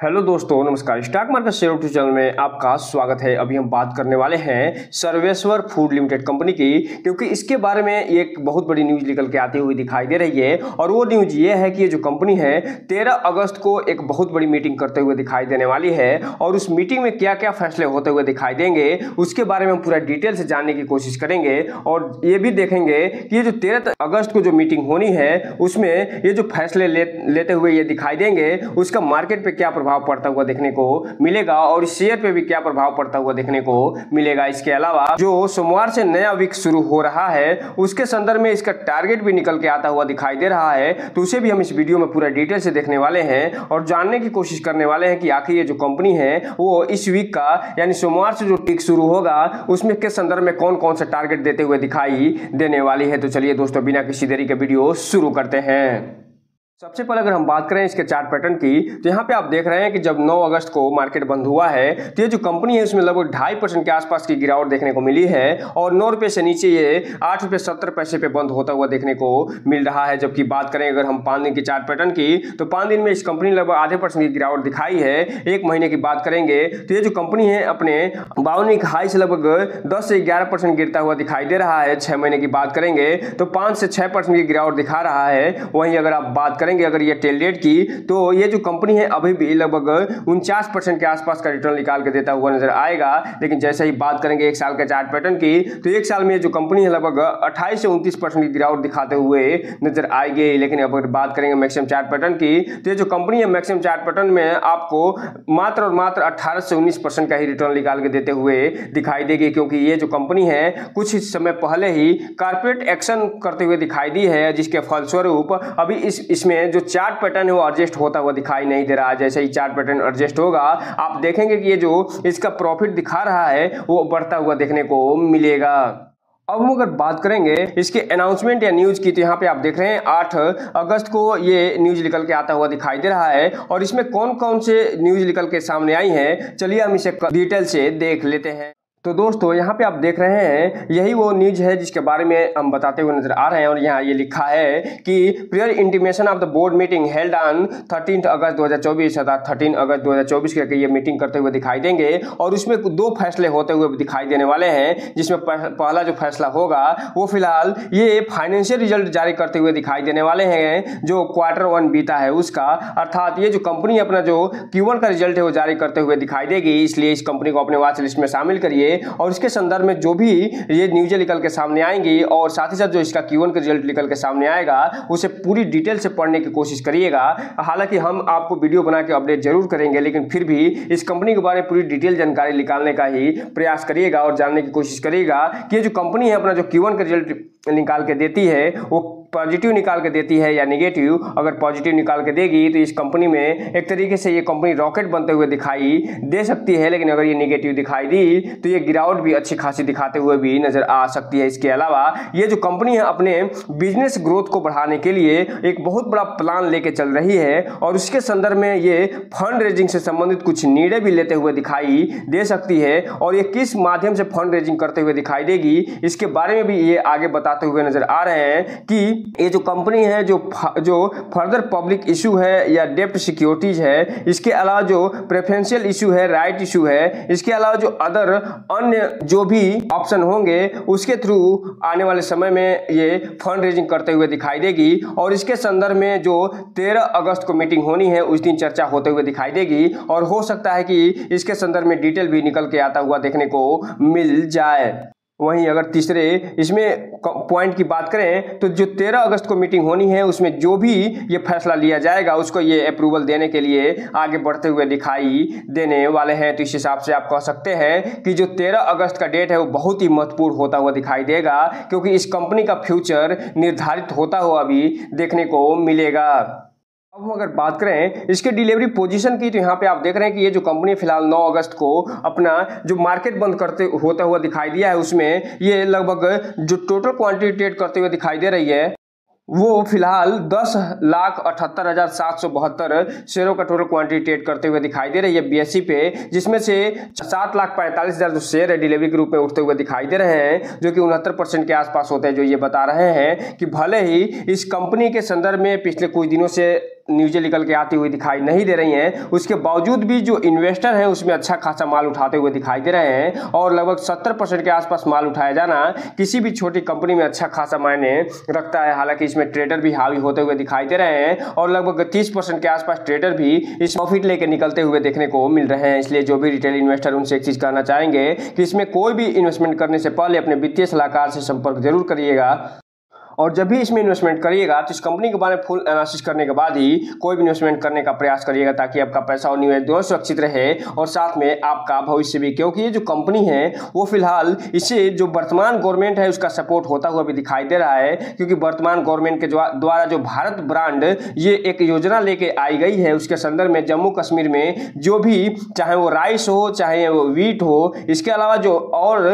Hello दोस्तों, नमस्कार। Stock market share YouTube channel में आपका स्वागत है। अभी हम बात करने वाले हैं सर्वेश्वर फ़ूड लिमिटेड कंपनी की, क्योंकि इसके बारे में एक बहुत बड़ी न्यूज़ निकल के आती हुई दिखाई दे रही है। और वो न्यूज़ ये है कि ये जो कंपनी है, तेरह अगस्त को एक बहुत बड़ी मीटिंग करते हुए दिखाई देने वाली है। और उस मीटिंग में क्या क्या फैसले होते हुए दिखाई देंगे, उसके बारे में हम पूरा डिटेल से जानने की कोशिश करेंगे। और ये भी देखेंगे कि ये जो तेरह अगस्त को जो मीटिंग होनी है, उसमें ये जो फैसले लेते हुए ये दिखाई देंगे, उसका मार्केट पर क्या प्रभाव प्रभाव पड़ता हुआ देखने को मिलेगा और शेयर पे भी क्या प्रभाव पड़ता हुआ देखने को मिलेगा। इसके अलावा जो सोमवार से नया वीक शुरू हो रहा है, उसके संदर्भ में इसका टारगेट भी निकल के आता हुआ दिखाई दे रहा है तो उसे भी हम इस वीडियो में पूरा डिटेल से देखने वाले हैं और जानने की कोशिश करने वाले हैं कि आखिर ये जो कंपनी है, वो इस वीक का यानी सोमवार से जो वीक शुरू होगा, उसमें किस संदर्भ में कौन कौन सा टारगेट देते हुए दिखाई देने वाली है। तो चलिए दोस्तों, बिना किसी देरी के वीडियो शुरू करते हैं। सबसे पहले अगर हम बात करें इसके चार्ट पैटर्न की तो यहाँ पे आप देख रहे हैं कि जब 9 अगस्त को मार्केट बंद हुआ है तो ये जो कंपनी है, उसमें लगभग ढाई परसेंट के आसपास की गिरावट देखने को मिली है, और नौ रुपये से नीचे ये आठ रुपये सत्तर पैसे पे बंद होता हुआ देखने को मिल रहा है। जबकि बात करें अगर हम पाँच दिन की चार्ट पैटर्न की तो पाँच दिन में इस कंपनी ने लगभग आधे परसेंट की गिरावट दिखाई है। एक महीने की बात करेंगे तो ये जो कंपनी है, अपने बावन हाई से लगभग दस से ग्यारह परसेंट गिरता हुआ दिखाई दे रहा है। छः महीने की बात करेंगे तो पाँच से छः परसेंट की गिरावट दिखा रहा है। वहीं अगर आप बात करेंगे अगर ये टेल रेट की तो ये जो कंपनी है अभी भी लगभग उनचास परसेंट के आसपास का रिटर्न निकाल के देता हुआ नज़र आएगा। लेकिन जैसे ही बात करेंगे एक साल के चार्ट पैटर्न की तो एक साल में जो कंपनी है लगभग अट्ठाईस से उनतीस परसेंट की गिरावट दिखाते हुए नज़र आएगी। लेकिन अगर बात करेंगे मैक्सिमम चार्ट पैटर्न की तो ये जो कंपनी है मैक्सिमम चार्ट पैटर्न में आपको मात्र और मात्र अट्ठारह से उन्नीस का ही रिटर्न निकाल के देते हुए दिखाई देगी। क्योंकि ये जो कंपनी है, कुछ समय पहले ही कारपोरेट एक्शन करते हुए दिखाई दी है, जिसके फलस्वरूप अभी इस, इसमें जो चार्ट पैटर्न है वो एडजस्ट होता हुआ दिखाई नहीं दे रहा है। जैसे ही चार्ट पैटर्न एडजस्ट होगा, आप देखेंगे कि ये जो इसका प्रॉफिट दिखा रहा है, वो बढ़ता हुआ देखने को मिलेगा। अब हम अगर बात करेंगे इसके अनाउंसमेंट या न्यूज़ की तो यहाँ पे आप देख रहे हैं, आठ अगस्त को ये न्यूज़ निकल के आता हुआ दिखाई दे रहा है और इसमें कौन कौन से न्यूज़ निकल के सामने आई हैं, चलिए हम इसे डिटेल से देख लेते हैं। तो दोस्तों, यहाँ पे आप देख रहे हैं, यही वो न्यूज़ है जिसके बारे में हम बताते हुए नज़र आ रहे हैं और यहाँ ये लिखा है कि prior intimation of the board meeting held on thirteen August 2024 अर्थात थर्टीन अगस्त 2024 के ये मीटिंग करते हुए दिखाई देंगे और उसमें दो फैसले होते हुए दिखाई देने वाले हैं, जिसमें पहला जो फैसला होगा, वो फ़िलहाल ये फाइनेंशियल रिज़ल्ट जारी करते हुए दिखाई देने वाले हैं, जो क्वार्टर वन बीता है उसका। अर्थात ये जो कंपनी अपना जो क्यू का रिज़ल्ट है, वो जारी करते हुए दिखाई देगी, इसलिए इस कंपनी को अपने वॉच लिस्ट में शामिल करिए। और इसके संदर्भ में जो भी ये न्यूज़ें निकल के सामने आएँगी और साथ ही साथ जो इसका क्यू का रिज़ल्ट निकल के सामने आएगा, उसे पूरी डिटेल से पढ़ने की कोशिश करिएगा। हालाँकि हम आपको वीडियो बना के अपडेट ज़रूर करेंगे, लेकिन फिर भी इस कंपनी के बारे में पूरी डिटेल जानकारी निकालने का ही प्रयास करिएगा और जानने की कोशिश करिएगा कि जो कंपनी है, अपना जो क्यू का रिज़ल्ट निकाल के देती है, वो पॉजिटिव निकाल के देती है या निगेटिव अगर पॉजिटिव निकाल के देगी तो इस कंपनी में एक तरीके से ये कंपनी रॉकेट बनते हुए दिखाई दे सकती है। लेकिन अगर ये निगेटिव दिखाई दी तो ये गिरावट भी अच्छी खासी दिखाते हुए भी नज़र आ सकती है। इसके अलावा ये जो कंपनी है अपने बिज़नेस ग्रोथ को बढ़ाने के लिए एक बहुत बड़ा प्लान लेके चल रही है और उसके संदर्भ में ये फंड रेजिंग से संबंधित कुछ निर्णय भी लेते हुए दिखाई दे सकती है और ये किस माध्यम से फंड रेजिंग करते हुए दिखाई देगी, इसके बारे में भी ये आगे बताते हुए नज़र आ रहे हैं कि ये जो कंपनी है, जो जो फर्दर पब्लिक इशू है या डेप्ट सिक्योरिटीज है, इसके अलावा जो प्रेफरेंशियल इशू है राइट इशू है, इसके अलावा जो अदर अन्य जो भी ऑप्शन होंगे, उसके थ्रू आने वाले समय में ये फंड रेजिंग करते हुए दिखाई देगी और इसके संदर्भ में जो 13 अगस्त को मीटिंग होनी है, उस दिन चर्चा होते हुए दिखाई देगी और हो सकता है कि इसके संदर्भ में डिटेल भी निकल के आता हुआ देखने को मिल जाए। वहीं अगर तीसरे इसमें पॉइंट की बात करें तो जो तेरह अगस्त को मीटिंग होनी है, उसमें जो भी ये फैसला लिया जाएगा, उसको ये अप्रूवल देने के लिए आगे बढ़ते हुए दिखाई देने वाले हैं। तो इस हिसाब से आप कह सकते हैं कि जो तेरह अगस्त का डेट है, वो बहुत ही महत्वपूर्ण होता हुआ दिखाई देगा, क्योंकि इस कंपनी का फ्यूचर निर्धारित होता हुआ भी देखने को मिलेगा। हम अगर बात करें इसके डिलीवरी पोजीशन की तो यहाँ पे आप देख रहे हैं कि ये जो कंपनी फ़िलहाल 9 अगस्त को अपना जो मार्केट बंद करते, होता हुआ दिखाई दिया है, उसमें ये लगभग जो टोटल क्वांटिटी ट्रेड करते हुए दिखाई दे रही है, वो फ़िलहाल दस लाख अठहत्तर हज़ार सात सौ बहत्तर शेयरों का टोटल क्वांटिटी ट्रेड करते हुए दिखाई दे रही है बीएससी पे, जिसमें से सात लाख पैंतालीस हज़ार जो शेयर है डिलीवरी के रूप में उठते हुए दिखाई दे रहे हैं, जो कि उनहत्तर परसेंट के आसपास होते हैं, जो ये बता रहे हैं कि भले ही इस कंपनी के संदर्भ में पिछले कुछ दिनों से न्यूज़ें निकल के आती हुई दिखाई नहीं दे रही हैं। उसके बावजूद भी जो इन्वेस्टर हैं, उसमें अच्छा खासा माल उठाते हुए दिखाई दे रहे हैं और लगभग सत्तर परसेंट के आसपास माल उठाया जाना किसी भी छोटी कंपनी में अच्छा खासा मायने रखता है। हालाँकि इसमें ट्रेडर भी हावी होते हुए दिखाई दे रहे हैं और लगभग तीस परसेंट के आसपास ट्रेडर भी इस प्रॉफिट लेकर निकलते हुए देखने को मिल रहे हैं। इसलिए जो भी रिटेल इन्वेस्टर उनसे एक चीज़ कहना चाहेंगे कि इसमें कोई भी इन्वेस्टमेंट करने से पहले अपने वित्तीय सलाहकार से संपर्क ज़रूर करिएगा। और जब भी इसमें इन्वेस्टमेंट करिएगा तो इस कंपनी के बारे में फुल एनालिसिस करने के बाद ही कोई भी इन्वेस्टमेंट करने का प्रयास करिएगा ताकि आपका पैसा और निवेश दोनों सुरक्षित रहे और साथ में आपका भविष्य भी, क्योंकि ये जो कंपनी है, वो फ़िलहाल इसे जो वर्तमान गवर्नमेंट है, उसका सपोर्ट होता हुआ भी दिखाई दे रहा है, क्योंकि वर्तमान गवर्नमेंट के द्वारा जो भारत ब्रांड ये एक योजना लेके आई गई है, उसके संदर्भ में जम्मू कश्मीर में जो भी, चाहे वो राइस हो, चाहे वो वीट हो, इसके अलावा जो और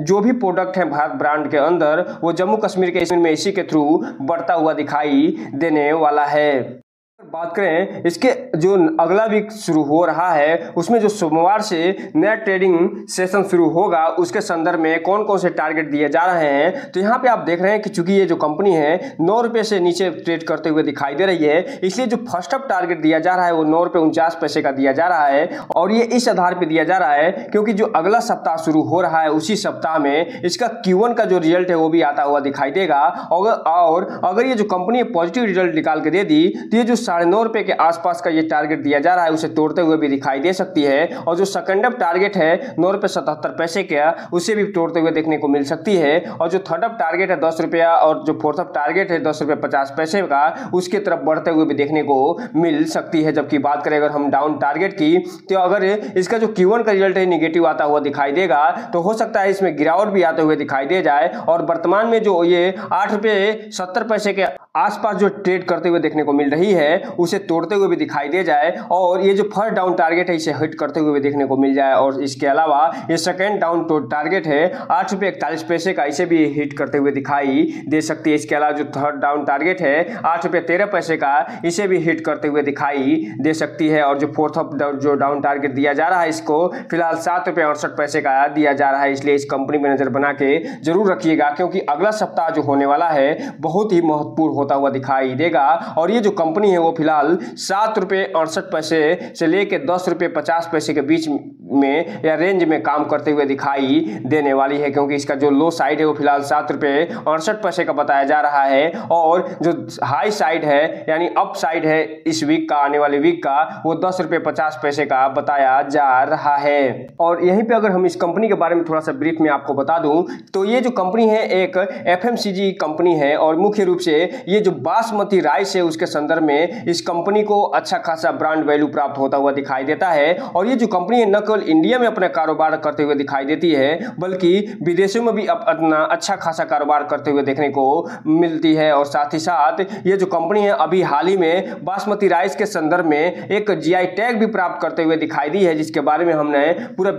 जो भी प्रोडक्ट है भारत ब्रांड के अंदर, वो जम्मू कश्मीर के में इसी के थ्रू बढ़ता हुआ दिखाई देने वाला है। बात करें, इसके जो अगला वीक शुरू हो रहा है, उसमें जो सोमवार से नया ट्रेडिंग सेशन शुरू होगा, उसके संदर्भ में कौन कौन से टारगेट दिए जा रहे हैं तो यहाँ पे आप देख रहे हैं कि चूँकि ये जो कंपनी है, नौ रुपये से नीचे ट्रेड करते हुए दिखाई दे रही है, इसलिए जो फ़र्स्ट अप टारगेट दिया जा रहा है, वो नौ रुपये उनचास पैसे का दिया जा रहा है, और ये इस आधार पर दिया जा रहा है, क्योंकि जो अगला सप्ताह शुरू हो रहा है, उसी सप्ताह में इसका क्यू का जो रिज़ल्ट है, वो भी आता हुआ दिखाई देगा, और अगर ये जो कंपनी पॉजिटिव रिज़ल्ट निकाल के दे दी तो ये जो साढ़े नौ रुपए के आसपास का ये टारगेट दिया जा रहा है, उसे तोड़ते हुए भी दिखाई दे सकती है। और जो सेकंड अप टारगेट है, नौ रुपये सतहत्तर पैसे का, उसे भी तोड़ते हुए देखने को मिल सकती है। और जो थर्ड अप टारगेट है, दस रुपया, और जो फोर्थ अप टारगेट है, दस रुपये पचास पैसे का, उसके तरफ़ बढ़ते हुए भी देखने को मिल सकती है। जबकि बात करें अगर हम डाउन टारगेट की तो अगर इसका जो क्यू का रिज़ल्ट है निगेटिव आता हुआ दिखाई देगा तो हो सकता है इसमें गिरावट भी आते हुए दिखाई दे जाए। और वर्तमान में जो ये आठ रुपये सत्तर पैसे के आसपास जो ट्रेड करते हुए देखने को मिल रही है, उसे तोड़ते हुए भी दिखाई दे जाए और ये जो फ़र्स्ट डाउन टारगेट है, इसे हिट करते हुए भी देखने को मिल जाए और इसके अलावा ये सेकेंड डाउन टारगेट है, आठ रुपये इकतालीस पैसे का इसे भी हिट करते हुए दिखाई दे सकती है। इसके अलावा जो थर्ड डाउन टारगेट है, आठ रुपये तेरह पैसे का इसे भी हिट करते हुए दिखाई दे सकती है और जो फोर्थ जो डाउन टारगेट दिया जा रहा है इसको, फ़िलहाल सात रुपये अड़सठ पैसे का दिया जा रहा है। इसलिए इस कंपनी में नज़र बना के ज़रूर रखिएगा, क्योंकि अगला सप्ताह जो होने वाला है, बहुत ही महत्वपूर्ण होता हुआ दिखाई देगा। और ये जो कंपनी है वो फ़िलहाल सात रुपये अड़सठ पैसे से लेकर दस रुपये पचास पैसे के बीच में या रेंज में काम करते हुए दिखाई देने वाली है, क्योंकि इसका जो लो साइड है, वो फ़िलहाल सात रुपये अड़सठ पैसे का बताया जा रहा है। और जो हाई साइड है, यानी अप साइड है, इस वीक का, आने वाले वीक का, वो दस रुपये पचास पैसे का बताया जा रहा है। और यहीं पे अगर हम इस कंपनी के बारे में थोड़ा सा ब्रीफ में आपको बता दूँ तो ये जो कंपनी है, एक एफएमसीजी कंपनी है, और मुख्य रूप से ये जो बासमती राइस है, उसके संदर्भ में इस कंपनी को अच्छा खासा ब्रांड वैल्यू प्राप्त होता हुआ दिखाई देता है। और ये जो कंपनी है न इंडिया में अपना कारोबार करते हुए दिखाई देती है, बल्कि विदेशों में भी अपना अच्छा खासा कारोबार करते हुए देखने को मिलती है। और साथ ही साथ, ये जो कंपनी है, अभी हाल ही में बासमती राइस के संदर्भ में एक जीआई टैग भी प्राप्त करते हुए दिखाई दी है, जिसके बारे में हमने पूरा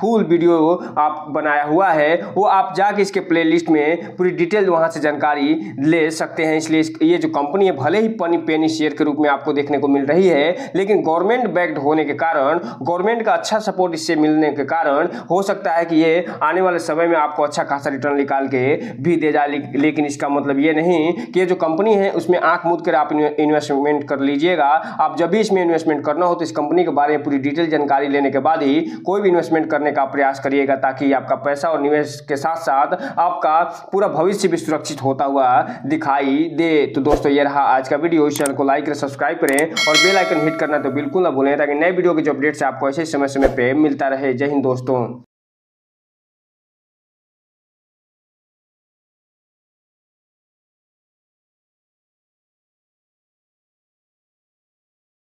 फुल वीडियो आप बनाया हुआ है। वो आप जाके इसके प्ले में पूरी डिटेल वहाँ से जानकारी ले सकते हैं। इसलिए ये जो कंपनी है, भले ही पनी पेनी शेयर के रूप में आपको देखने को मिल रही है, लेकिन गवर्नमेंट बैक्ड होने के कारण गवर्नमेंट का अच्छा सपोर्ट इससे मिलने के कारण हो सकता है कि ये आने वाले समय में आपको अच्छा खासा रिटर्न निकाल के भी दे जाए लेकिन इसका मतलब ये नहीं कि ये जो कंपनी है, उसमें आँख मूद कर आप इन्वेस्टमेंट कर लीजिएगा। आप जब भी इसमें इन्वेस्टमेंट करना हो तो इस कंपनी के बारे में पूरी डिटेल जानकारी लेने के बाद ही कोई भी इन्वेस्टमेंट करने का प्रयास करिएगा, ताकि आपका पैसा और निवेश के साथ साथ आपका पूरा भविष्य भी सुरक्षित होता हुआ दिखाई दे। तो दोस्तों, ये रहा आज का वीडियो। इस चैनल को लाइक करें सब्सक्राइब करें और बेल आइकन हिट करना तो बिल्कुल ना भूलें, ताकि नए वीडियो के जो अपडेट्स आपको ऐसे समय समय पे मिलता रहे। जय हिंद दोस्तों।